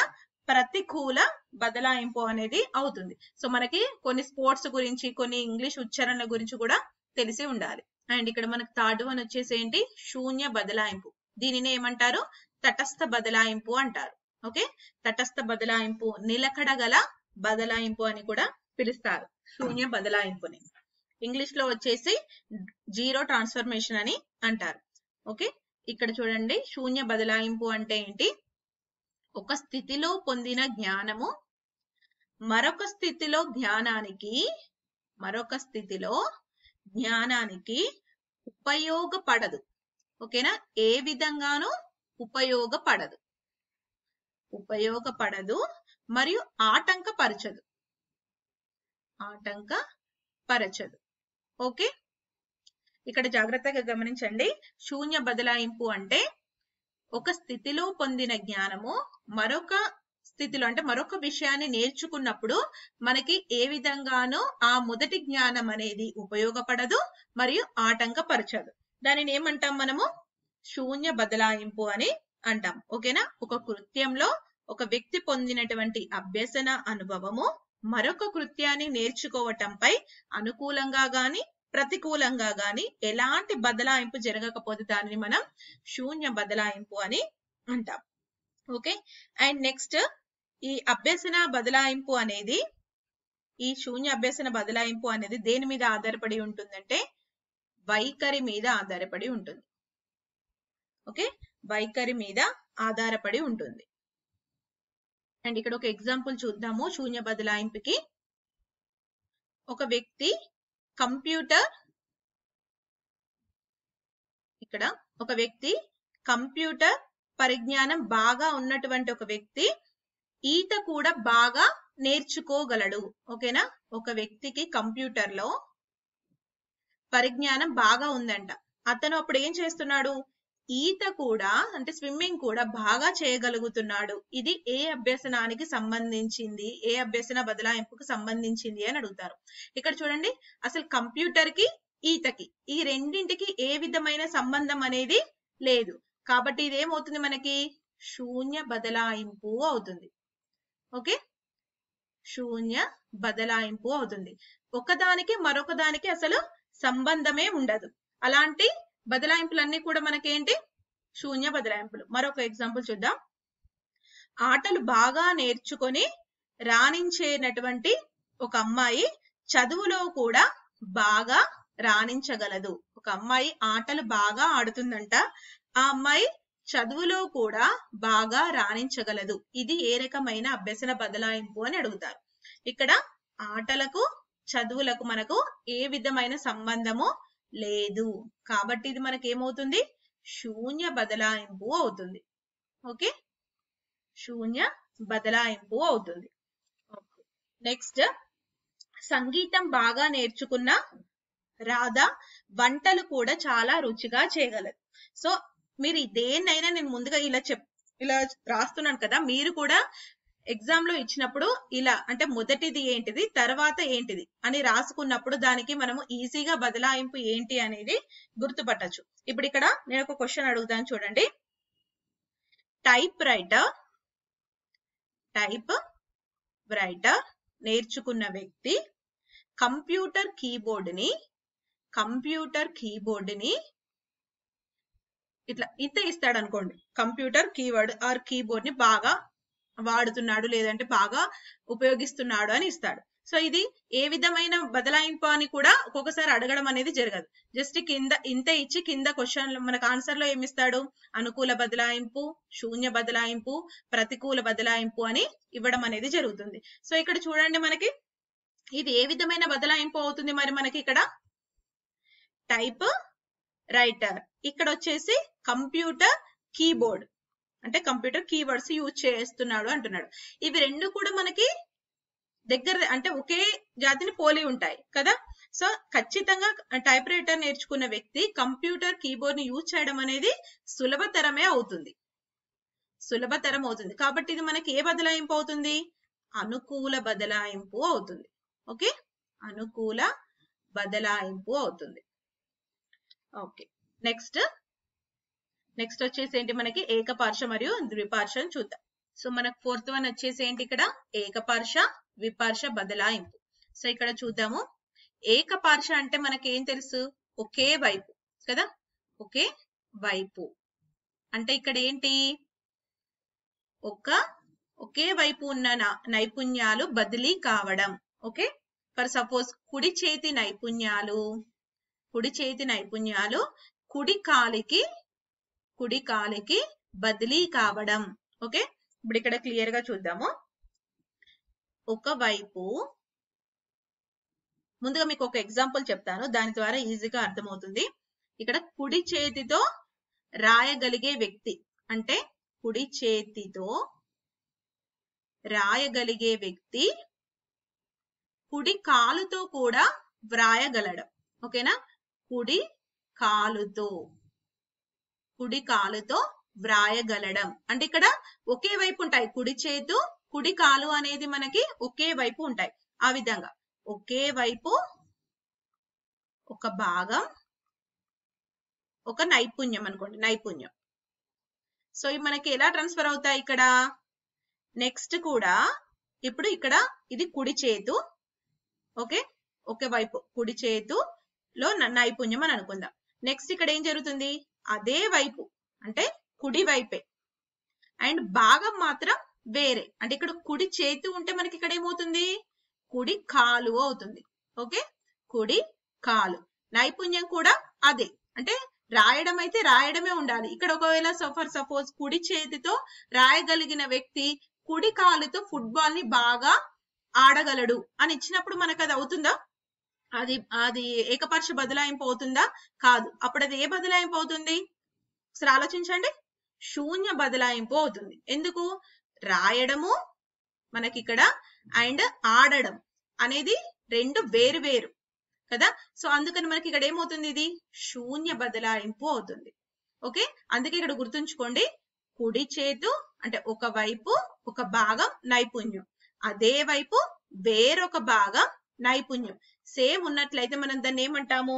ప్రతికూల బదలాయింపు అనేది అవుతుంది. సో మనకి కొన్ని స్పోర్ట్స్ గురించి కొన్ని ఇంగ్లీష్ ఉచ్చారణల గురించి కూడా తెలిసి ఉండాలి. అండ్ ఇక్కడ మనకు థర్డ్ వన్ వచ్చేసి ఏంటి శూన్య బదలాయింపు. దీనిని ఏమంటారు? తటస్థ బదలాయింపు అంటారు. ఓకే? తటస్థ బదలాయింపు నిలకడ గల బదలాయింపు అని కూడా పిలుస్తారు. శూన్య బదలాయింపుని. ఇంగ్లీష్లో వచ్చేసి జీరో ట్రాన్స్ఫర్మేషన్ అని అంటారు. ఓకే? ఇక్కడ చూడండి. శూన్య బదలాయింపు అంటే ఏంటి? ఒక స్థితిలో పొందిన జ్ఞానము మరొక స్థితిలో జ్ఞానానికి మరొక స్థితిలో జ్ఞానానికి ఉపయోగపడదు. ఓకేనా? ఏ విధంగానూ ఉపయోగపడదు. ఉపయోగపడదు మరియు ఆటంకపరచదు. ఆటంకపరచదు. ఓకే? ఇక్కడ జాగ్రత్తగా గమనించండి. శూన్య బదలాయింపు అంటే ఒక స్థితిలో పొందిన జ్ఞానము మరొక స్థితిలో అంటే మరొక విషయాన్ని నేర్చుకున్నప్పుడు మనకి ఏ విధంగానూ ఆ మొదటి జ్ఞానం అనేది ఉపయోగపడదు మరియు ఆటంకపరచదు. దానిని ఏమంటాం మనము? శూన్య బదలాయింపు అని అంటాం. ఓకేనా? ఒక కృత్యంలో ఒక వ్యక్తి పొందినటువంటి అభ్యసన అనుభవము మరొక కృత్యాన్ని నేర్చుకోవటంపై అనుకూలంగా గాని ప్రతికూలంగా గాని ఎలాంటి బదలాయింపు జరగకపోతే దానిని మనం శూన్య బదలాయింపు అని అంటాం. ఓకే? అండ్ నెక్స్ట్ ఈ అభ్యసన బదలాయింపు అనేది ఈ శూన్య అభ్యసన బదలాయింపు అనేది దేని మీద ఆధారపడి ఉంటుందంటే వైఖరి మీద ఆధారపడి ఉంటుంది. ఓకే? వైఖరి మీద ఆధారపడి ఉంటుంది. అండ్ ఇక్కడ ఒక ఎగ్జాంపుల్ చూద్దాము. శూన్య బదలాయింపుకి ఒక వ్యక్తి కంప్యూటర్ ఇక్కడ ఒక వ్యక్తి కంప్యూటర్ పరిజ్ఞానం బాగా ఉన్నటువంటి ఒక వ్యక్తి ఈత కూడా బాగా నేర్చుకోగలడు. ఓకేనా? ఒక వ్యక్తికి కంప్యూటర్లో పరిజ్ఞానం బాగా ఉందంట. అతను అప్పుడు ఏం చేస్తున్నాడు? ఈత కూడా అంటే స్విమ్మింగ్ కూడా బాగా చేయగలుగుతున్నాడు. ఇది ఏ అభ్యసనానికి సంబంధించింది? ఏ అభ్యసన బదలాయింపుకు సంబంధించింది అని అడుగుతారు. ఇక్కడ చూడండి అసలు కంప్యూటర్కి ఈతకి ఈ రెండింటికి ఏ విధమైన సంబంధం అనేది లేదు. కాబట్టి ఇది ఏమవుతుంది మనకి? శూన్య బదలాయింపు అవుతుంది. ఓకే? శూన్య బదలాయింపు అవుతుంది. ఒకదానికి మరొక దానికి అసలు సంబంధమే ఉండదు. అలాంటి బదలాయింపులన్నీ కూడా మనకేంటి? శూన్య బదలాయింపులు. మరొక ఎగ్జాంపుల్ చూద్దాం. ఆటలు బాగా నేర్చుకొని రాణించేనటువంటి ఒక అమ్మాయి చదువులో కూడా బాగా రాణించగలదు. ఒక అమ్మాయి ఆటలు బాగా ఆడుతుందంట. ఆ అమ్మాయి చదువులో కూడా బాగా రాణించగలదు. ఇది ఏ రకమైన అభ్యసన బదలాయింపు అని అడుగుతారు. ఇక్కడ ఆటలకు చదువులకు మనకు ఏ విధమైన సంబంధము లేదు. కాబట్టి ఇది మనకి ఏమవుతుంది శూన్య బదలాయింపు అవుతుంది. ఓకే? శూన్య బదలాయింపు అవుతుంది. నెక్స్ట్ సంగీతం బాగా నేర్చుకున్న రాధ వంటలు కూడా చాలా రుచిగా చేయగలదు. సో మీరు దేన్నైనా నేను ముందుగా ఇలా చెప్ ఇలా రాస్తున్నాను కదా మీరు కూడా ఎగ్జామ్లో ఇచ్చినప్పుడు ఇలా అంటే మొదటిది ఏంటిది తర్వాత ఏంటిది అని రాసుకున్నప్పుడు దానికి మనము ఈజీగా బదలాయింపు ఏంటి అనేది గుర్తుపట్టచ్చు. ఇప్పుడు ఇక్కడ నేను ఒక క్వశ్చన్ అడుగుతాను చూడండి. టైప్ రైటర్ టైప్ రైటర్ నేర్చుకున్న వ్యక్తి కంప్యూటర్ కీబోర్డ్ని కంప్యూటర్ కీబోర్డ్ని ఇట్లా ఇంత ఇస్తాడు అనుకోండి కంప్యూటర్ కీవర్డ్ ఆర్ కీబోర్డ్ని బాగా వాడుతున్నాడు లేదంటే బాగా ఉపయోగిస్తున్నాడు అని ఇస్తాడు. సో ఇది ఏ విధమైన బదలాయింపు అని కూడా ఒక్కొక్కసారి అడగడం అనేది జరగదు. జస్ట్ కింద ఇంత ఇచ్చి కింద క్వశ్చన్ మనకు ఆన్సర్లో ఏమిస్తాడు? అనుకూల బదలాయింపు శూన్య బదలాయింపు ప్రతికూల బదలాయింపు అని ఇవ్వడం అనేది జరుగుతుంది. సో ఇక్కడ చూడండి మనకి ఇది ఏ విధమైన బదలాయింపు అవుతుంది మరి మనకి ఇక్కడ? Typewriter. ఇక్కడ వచ్చేసి కంప్యూటర్ కీబోర్డ్. అంటే కంప్యూటర్ కీవర్డ్స్ యూజ్ చేస్తున్నాడు అంటున్నాడు. ఇవి రెండు కూడా మనకి దగ్గర అంటే ఒకే జాతిని పోలి ఉంటాయి కదా? సో ఖచ్చితంగా టైప్ రైటర్ నేర్చుకున్న వ్యక్తి కంప్యూటర్ కీబోర్డ్ని యూజ్ చేయడం అనేది సులభతరమే అవుతుంది. సులభతరం అవుతుంది. కాబట్టి ఇది మనకి ఏ బదలాయింపు అవుతుంది? అనుకూల బదలాయింపు అవుతుంది. ఓకే? అనుకూల బదలాయింపు అవుతుంది. ఓకే. నెక్స్ట్ నెక్స్ట్ వచ్చేసి ఏంటి మనకి ఏకపార్ష మరియు ద్విపార్షం చూద్దాం. సో మనకు ఫోర్త్ వన్ వచ్చేసి ఏంటి ఇక్కడ? ఏకపార్ష ద్విపార్ష బదలాయింపు. సో ఇక్కడ చూద్దాము. ఏకపార్ష అంటే మనకి ఏం తెలుసు? ఒకే వైపు కదా? ఒకే వైపు. అంటే ఇక్కడ ఏంటి? ఒక ఒకే వైపు ఉన్న నైపుణ్యాలు బదిలీ కావడం. ఓకే? ఫర్ సపోజ్ కుడి చేతి నైపుణ్యాలు కుడి చేతి నైపుణ్యాలు కుడి కాలికి కుడి కాలికి బదిలీ కావడం. ఓకే? ఇప్పుడు ఇక్కడ క్లియర్గా చూద్దాము. ఒకవైపు ముందుగా మీకు ఒక ఎగ్జాంపుల్ చెప్తాను. దాని ద్వారా ఈజీగా అర్థమవుతుంది. ఇక్కడ కుడి చేతితో రాయగలిగే వ్యక్తి అంటే కుడి చేతితో రాయగలిగే వ్యక్తి కుడి కాలుతో కూడా వ్రాయగలడం. ఓకేనా? కుడి కాలుతో. కుడి కాలుతో వ్రాయగలడం. అంటే ఇక్కడ ఒకే వైపు ఉంటాయి. కుడి చేతు కుడి కాలు అనేది మనకి ఒకే వైపు ఉంటాయి. ఆ విధంగా. ఒకే వైపు ఒక భాగం ఒక నైపుణ్యం అనుకోండి. నైపుణ్యం. సో ఇవి మనకి ఎలా ట్రాన్స్ఫర్ అవుతాయి ఇక్కడ? నెక్స్ట్ కూడా ఇప్పుడు ఇక్కడ ఇది కుడి చేతు ఓకే? ఒకే వైపు కుడి చేతులో నైపుణ్యం అని అనుకుందాం. నెక్స్ట్ ఇక్కడ ఏం జరుగుతుంది? అదే వైపు అంటే కుడి వైపే. అండ్ భాగం మాత్రం వేరే. అంటే ఇక్కడ కుడి చేతి ఉంటే మనకి ఇక్కడ ఏమవుతుంది? కుడి కాలు అవుతుంది. ఓకే? కుడి కాలు. నైపుణ్యం కూడా అదే. అంటే రాయడం అయితే రాయడమే ఉండాలి. ఇక్కడ ఒకవేళ సఫర్ సపోజ్ కుడి చేతితో రాయగలిగిన వ్యక్తి కుడి కాలుతో ఫుట్బాల్ని బాగా ఆడగలడు అని ఇచ్చినప్పుడు మనకు అది అవుతుందా? అది అది ఏకపక్ష బదలాయింపు అవుతుందా కాదు. అప్పుడు అది ఏ బదలాయింపు అవుతుంది ఒకసారి ఆలోచించండి. శూన్య బదలాయింపు అవుతుంది ఎందుకు? రాయడము మనకి ఇక్కడ అండ్ ఆడడం అనేది రెండు వేరు వేరు కదా? సో అందుకని మనకి ఇక్కడ ఏమవుతుంది ఇది? శూన్య బదలాయింపు అవుతుంది ఓకే? అందుకే ఇక్కడ గుర్తుంచుకోండి. కుడి చేతు అంటే ఒక వైపు ఒక భాగం నైపుణ్యం. అదే వైపు వేరొక భాగం నైపుణ్యం. సేమ్ ఉన్నట్లయితే మనం దాన్ని ఏమంటాము?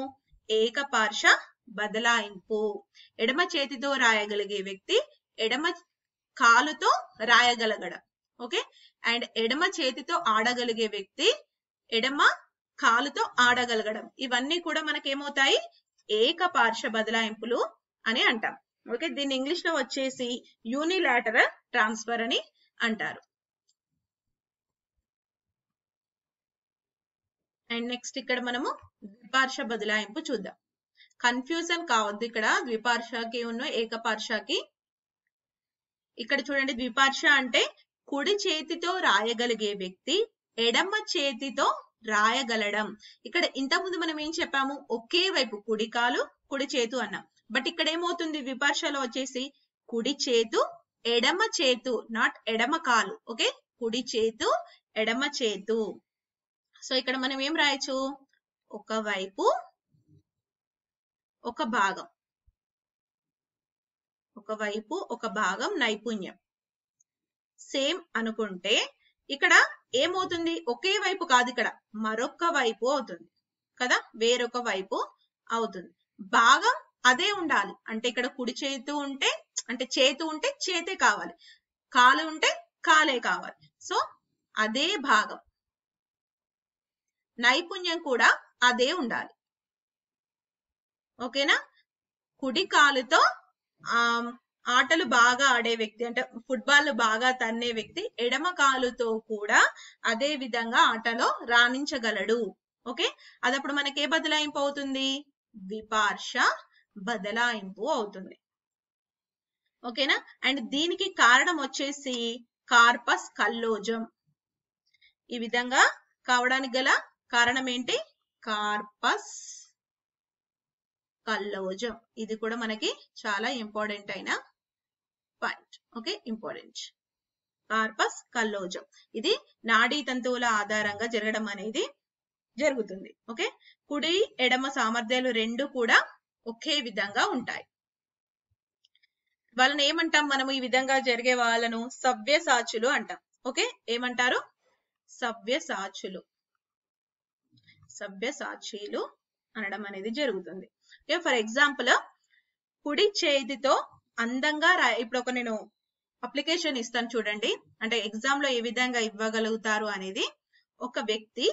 ఏకపార్ష బదలాయింపు. ఎడమ చేతితో రాయగలిగే వ్యక్తి ఎడమ కాలుతో రాయగలగడం. ఓకే? అండ్ ఎడమ చేతితో ఆడగలిగే వ్యక్తి ఎడమ కాలుతో ఆడగలగడం. ఇవన్నీ కూడా మనకేమవుతాయి? ఏకపార్ష బదలాయింపులు అని అంటాం. ఓకే? దీన్ని ఇంగ్లీష్లో వచ్చేసి యూనిలాటరల్ ట్రాన్స్ఫర్ అని అంటారు. అండ్ నెక్స్ట్ ఇక్కడ మనము ద్విపార్ష బదలాయింపు చూద్దాం. కన్ఫ్యూజన్ కావద్దు ఇక్కడ. ద్విపార్షకి ఉన్న ఏకపార్షకి ఇక్కడ చూడండి ద్విపార్ష అంటే కుడి చేతితో రాయగలిగే వ్యక్తి ఎడమ చేతితో రాయగలడం. ఇక్కడ ఇంతకుముందు మనం ఏం చెప్పాము? ఒకే వైపు కుడి కాలు కుడి చేతు అన్నాం. బట్ ఇక్కడ ఏమవుతుంది? విపర్శలో వచ్చేసి కుడి చేతు ఎడమ చేతు నాట్ ఎడమ కాలు. ఓకే? కుడి చేతు ఎడమ చేతు. సో ఇక్కడ మనం ఏం రాయొచ్చు? ఒక వైపు ఒక భాగం. ఒక వైపు ఒక భాగం నైపుణ్యం. సేమ్ అనుకుంటే ఇక్కడ ఏమవుతుంది? ఒకే వైపు కాదు ఇక్కడ. మరొక వైపు అవుతుంది. కదా? వేరొక వైపు అవుతుంది. భాగం అదే ఉండాలి. అంటే ఇక్కడ కుడి చేతు ఉంటే అంటే చేతు ఉంటే చేతే కావాలి. కాలు ఉంటే కాలే కావాలి. సో అదే భాగం. నైపుణ్యం కూడా అదే ఉండాలి. ఓకేనా? కుడి కాలుతో ఆ ఆటలు బాగా ఆడే వ్యక్తి అంటే ఫుట్బాల్ బాగా తన్నే వ్యక్తి ఎడమ కాలుతో కూడా అదే విధంగా ఆటలో రాణించగలడు. ఓకే? అదప్పుడు మనకే బదలాయింపు అవుతుంది? విపార్ష బదలాయింపు అవుతుంది. ఓకేనా? అండ్ దీనికి కారణం వచ్చేసి కార్పస్ కల్లోజం. ఈ విధంగా కావడానికి గల కారణం ఏంటి కార్పస్ కల్లోజం. ఇది కూడా మనకి చాలా ఇంపార్టెంట్ అయిన point. Okay important. Corpus callosum. ఇది నాడీ తంతువుల ఆధారంగా జరగడం అనేది జరుగుతుంది. ఓకే కుడి ఎడమ సామర్థ్యాలు రెండు కూడా ఒకే విధంగా ఉంటాయి. వాళ్ళని ఏమంటాం మనము? ఈ విధంగా జరిగే వాళ్ళను సవ్య సాచులు అంటాం. ఓకే ఏమంటారు? సవ్య సాచులు సభ్య సాక్షిలు అనడం అనేది జరుగుతుంది. ఓకే ఫర్ ఎగ్జాంపుల్ కుడి చేతితో అందంగా రా ఇప్పుడు ఒక నేను అప్లికేషన్ ఇస్తాను చూడండి. అంటే ఎగ్జామ్లో ఏ విధంగా ఇవ్వగలుగుతారు అనేది ఒక వ్యక్తి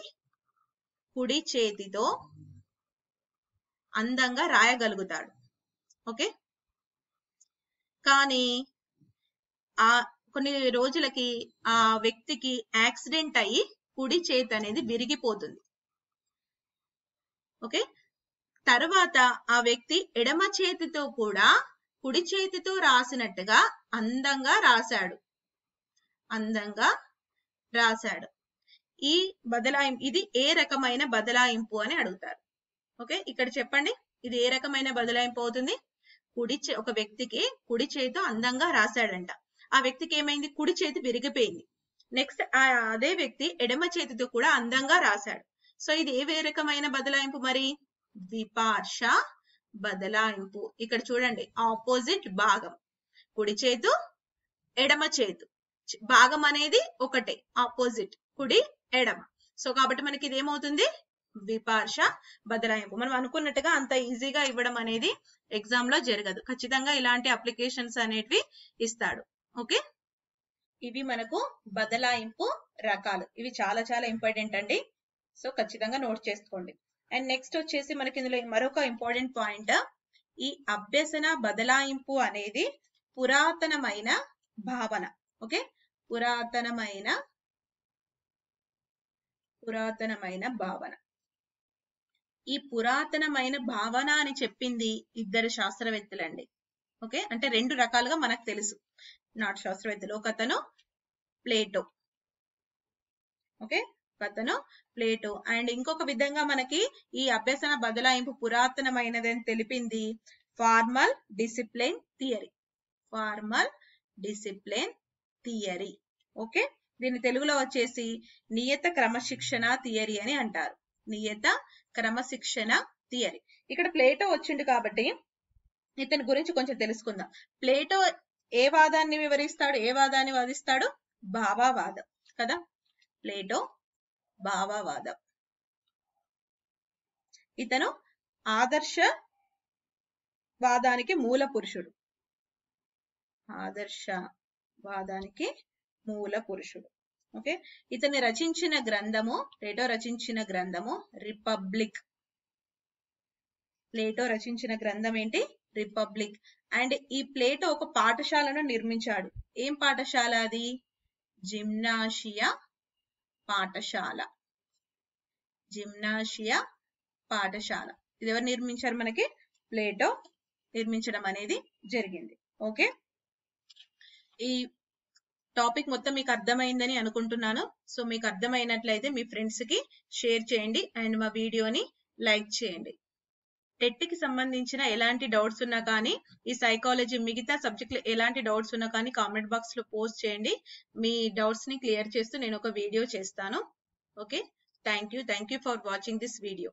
కుడి చేతితో అందంగా రాయగలుగుతాడు. ఓకే? కానీ ఆ కొన్ని రోజులకి ఆ వ్యక్తికి యాక్సిడెంట్ అయ్యి కుడి చేతి అనేది విరిగిపోతుంది. ఓకే? తర్వాత ఆ వ్యక్తి ఎడమ చేతితో కూడా కుడి చేతితో రాసినట్టుగా అందంగా రాశాడు. అందంగా రాశాడు. ఈ బదలాయింపు ఇది ఏ రకమైన బదలాయింపు అని అడుగుతారు. ఓకే? ఇక్కడ చెప్పండి. ఇది ఏ రకమైన బదలాయింపు అవుతుంది? కుడి చే ఒక వ్యక్తికి కుడి చేతితో అందంగా రాశాడంట. ఆ వ్యక్తికి ఏమైంది? కుడి చేతి విరిగిపోయింది. నెక్స్ట్ అదే వ్యక్తి ఎడమ చేతితో కూడా అందంగా రాశాడు. సో ఇది ఏ రకమైన బదలాయింపు మరి? ద్విపార్ష బదలాయింపు. ఇక్కడ చూడండి ఆపోజిట్ భాగం. కుడి చేతు ఎడమ చేతు. భాగం అనేది ఒకటే ఆపోజిట్ కుడి ఎడమ. సో కాబట్టి మనకి ఇది ఏమవుతుంది? విపార్ష బదలాయింపు. మనం అనుకున్నట్టుగా అంత ఈజీగా ఇవ్వడం అనేది ఎగ్జామ్లో జరగదు. ఖచ్చితంగా ఇలాంటి అప్లికేషన్స్ అనేటివి ఇస్తాడు. ఓకే? ఇవి మనకు బదలాయింపు రకాలు. ఇవి చాలా చాలా ఇంపార్టెంట్ అండి. సో ఖచ్చితంగా నోట్ చేసుకోండి. అండ్ నెక్స్ట్ వచ్చేసి మనకి ఇందులో మరొక ఇంపార్టెంట్ పాయింట్. ఈ అభ్యసన బదలాయింపు అనేది పురాతనమైన భావన. ఓకే? పురాతనమైన పురాతనమైన భావన. ఈ పురాతనమైన భావన అని చెప్పింది ఇద్దరు శాస్త్రవేత్తలండి. ఓకే? అంటే రెండు రకాలుగా మనకు తెలుసు. నాట్ శాస్త్రవేత్తలు ఒక అతను ప్లేటో. ఓకే? అతను ప్లేటో. అండ్ ఇంకొక విధంగా మనకి ఈ అభ్యసన బదలాయింపు పురాతనమైనది అని తెలిపింది formal discipline theory. Formal discipline theory. Okay? దీని తెలుగులో వచ్చేసి నియత క్రమశిక్షణ థియరీ అని అంటారు. నియత క్రమశిక్షణ థియరీ. ఇక్కడ ప్లేటో వచ్చిండు కాబట్టి ఇతని గురించి కొంచెం తెలుసుకుందాం. ప్లేటో ఏ వాదాన్ని వివరిస్తాడు? ఏ వాదాన్ని వాదిస్తాడు? భావావాదం. కదా? ప్లేటో భావవాదం. ఇతను ఆదర్శ వాదానికి మూల పురుషుడు. ఆదర్శ వాదానికి మూల పురుషుడు. ఓకే? ఇతని రచించిన గ్రంథము ప్లేటో రచించిన గ్రంథము రిపబ్లిక్. ప్లేటో రచించిన గ్రంథం ఏంటి? రిపబ్లిక్. అండ్ ఈ ప్లేటో ఒక పాఠశాలను నిర్మించాడు. ఏం పాఠశాల అది? జిమ్నాషియా పాఠశాల. జిమ్నాషియా పాఠశాల. ఇది ఎవరు నిర్మించారు మనకి? ప్లేటో నిర్మించడం అనేది జరిగింది. ఓకే? ఈ టాపిక్ మొత్తం మీకు అర్థమైందని అనుకుంటున్నాను. సో మీకు అర్థమైనట్లయితే మీ ఫ్రెండ్స్కి షేర్ చేయండి. అండ్ మా వీడియోని లైక్ చేయండి. టెట్కి సంబంధించిన ఎలాంటి డౌట్స్ ఉన్నా కానీ ఈ సైకాలజీ మిగతా సబ్జెక్టులు ఎలాంటి డౌట్స్ ఉన్నా కానీ కామెంట్ బాక్స్లో పోస్ట్ చేయండి. మీ డౌట్స్ని క్లియర్ చేస్తూ నేను ఒక వీడియో చేస్తాను. Okay? Thank you thank you for watching this video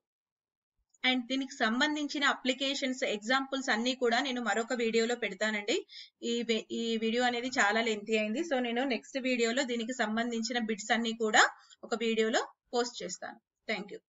and దీనికి సంబంధించిన అప్లికేషన్స్ ఎగ్జాంపుల్స్ అన్ని కూడా నేను మరొక వీడియోలో పెడతానండి. ఈ ఈ వీడియో అనేది చాలా లెంతి అయింది. సో నేను నెక్స్ట్ వీడియోలో దీనికి సంబంధించిన బిట్స్ అన్ని కూడా ఒక వీడియోలో పోస్ట్ చేస్తాను. Thank you